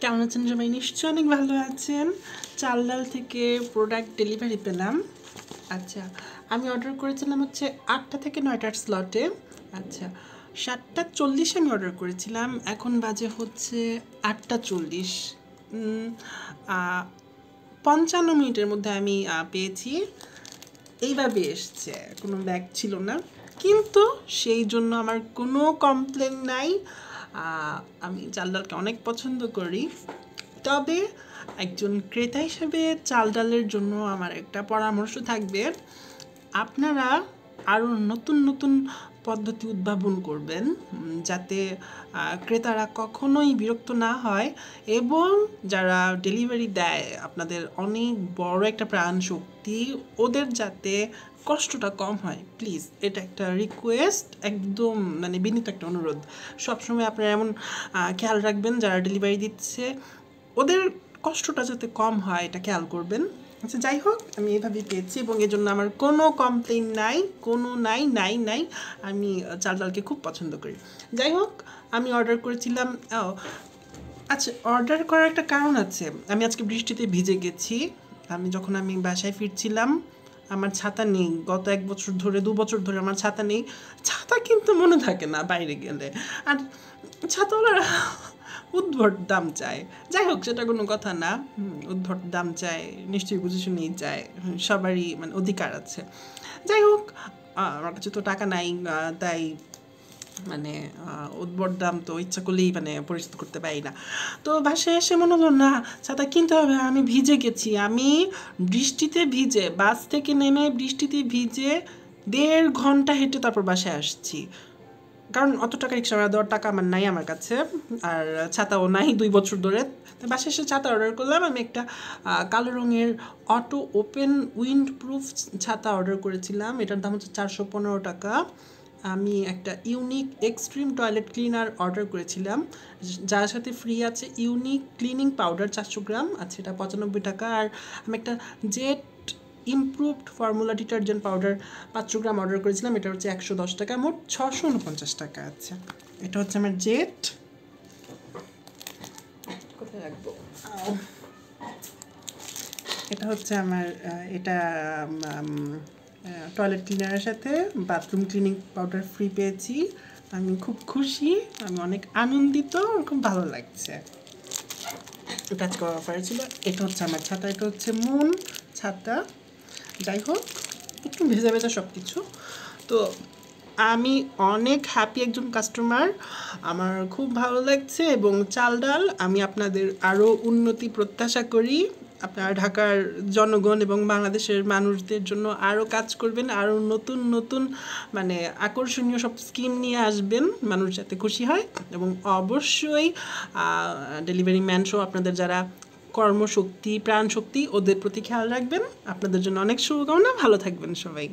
কেমন আছেন সবাই? নিশ্চয়ই অনেক ভালো আছেন। চাল ডাল থেকে প্রোডাক্ট ডেলিভারি পেলাম। আচ্ছা আমি অর্ডার করেছিলাম হচ্ছে আটটা থেকে নয়টার স্লটে আচ্ছা সাতটা চল্লিশে আমি অর্ডার করেছিলাম। এখন বাজে হচ্ছে আটটা চল্লিশ। পঞ্চান্ন মিনিটের মধ্যে আমি পেয়েছি। এইভাবে এসছে, কোনো ব্যাগ ছিল না। কিন্তু সেই জন্য আমার কোনো কমপ্লেন নাই। আমি চাল ডালকে অনেক পছন্দ করি। তবে একজন ক্রেতা হিসেবে চাল ডালের জন্য আমার একটা পরামর্শ থাকবে। আপনারা আরও নতুন নতুন পদ্ধতি উদ্ভাবন করবেন যাতে ক্রেতারা কখনোই বিরক্ত না হয় এবং যারা ডেলিভারি দেয়, আপনাদের অনেক বড় একটা প্রাণ শক্তি ওদের যাতে কষ্টটা কম হয়। প্লিজ, এটা একটা রিকোয়েস্ট, একদম মানে বিনীত একটা অনুরোধ। সবসময় আপনারা এমন খেয়াল রাখবেন, যারা ডেলিভারি দিচ্ছে, ওদের কষ্টটা যাতে কম হয়, এটা খেয়াল করবেন। আচ্ছা যাই হোক, আমি এইভাবেই পেয়েছি এবং এর জন্য আমার কোনো কমপ্লেন নাই, কোনো নাই নাই নাই, আমি চাল ডালকে খুব পছন্দ করি। যাই হোক, আমি অর্ডার করেছিলাম আচ্ছা অর্ডার করার একটা কারণ আছে। আমি আজকে বৃষ্টিতে ভিজে গেছি। আমি যখন আমি বাসায় ফিরছিলাম, আমার ছাতা নেই। গত এক বছর ধরে, দু বছর ধরে আমার ছাতা নেই। ছাতা কিন্তু মনে থাকে না বাইরে গেলে। আর ছাতাওয়ালারা উদ্ভট দাম চায়। যাই হোক, সেটা কোনো কথা না। উদ্ভট দাম চায়, নিশ্চয়ই বুঝে শুনেই চায় সবারই মানে অধিকার আছে। যাই হোক আমার কাছে তো টাকা নাই তাই মানে উদ্ভট দাম তো ইচ্ছা করলেই মানে পরিশোধ করতে পারি না। তো বাসায় এসে মনে হলো, না, ছাতা কিনতে হবে, আমি ভিজে গেছি। আমি বৃষ্টিতে ভিজে, বাস থেকে নেমে বৃষ্টিতে ভিজে দেড় ঘণ্টা হেঁটে তারপর বাসায় আসছি। কারণ অত টাকা রিক্সা ভাড়া দেওয়ার টাকা আমার নাই আমার কাছে, আর ছাতাও নাই দুই বছর ধরে। বাসায় এসে ছাতা অর্ডার করলাম, আমি একটা কালো রঙের অটো ওপেন উইন্ড প্রুফ ছাতা অর্ডার করেছিলাম, এটার দাম হচ্ছে চারশো পনেরো টাকা। আমি একটা unique extreme toilet cleaner order করেছিলাম, যার সাথে ফ্রি আছে ইউনিক ক্লিনিং পাউডার চারশো গ্রাম আছে এটা পঁচানব্বই টাকা। আর আমি একটা jet improved formula detergent powder পাঁচশো গ্রাম অর্ডার করেছিলাম। এটা হচ্ছে একশো দশ টাকা মোট ছশো উনপঞ্চাশ টাকা আছে। এটা হচ্ছে আমার জেট। কোথায় রাখব? এটা হচ্ছে আমার এটা টয়লেট ক্লিনারের সাথে বাথরুম ক্লিনিং পাউডার ফ্রি পেয়েছি। আমি খুব খুশি আমি অনেক আনন্দিত আমার খুব ভালো লাগছে। এটা আজকে অফারে ছিল। এটা হচ্ছে আমার ছাতা এটা হচ্ছে মুন ছাতা। যাই হোক, একটু ভেজা ভেজা সব কিছু তো আমি অনেক হ্যাপি একজন কাস্টমার আমার খুব ভালো লাগছে এবং চাল ডাল আমি আপনাদের আরও উন্নতি প্রত্যাশা করি। আপনারা ঢাকার জনগণ এবং বাংলাদেশের মানুষদের জন্য আরও কাজ করবেন আরও নতুন নতুন মানে আকর্ষণীয় সব স্কিম নিয়ে আসবেন, মানুষ যাতে খুশি হয় এবং অবশ্যই ডেলিভারি ম্যান সহ আপনাদের যারা কর্মশক্তি প্রাণশক্তি ওদের প্রতি খেয়াল রাখবেন। আপনাদের জন্য অনেক শুভকামনা। ভালো থাকবেন সবাই।